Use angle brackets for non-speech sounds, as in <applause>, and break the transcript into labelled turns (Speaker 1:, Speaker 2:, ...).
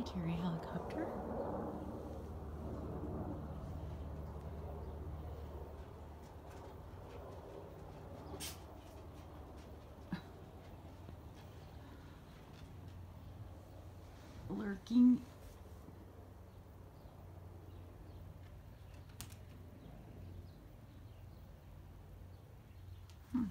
Speaker 1: military helicopter. <laughs> Lurking. Hmm.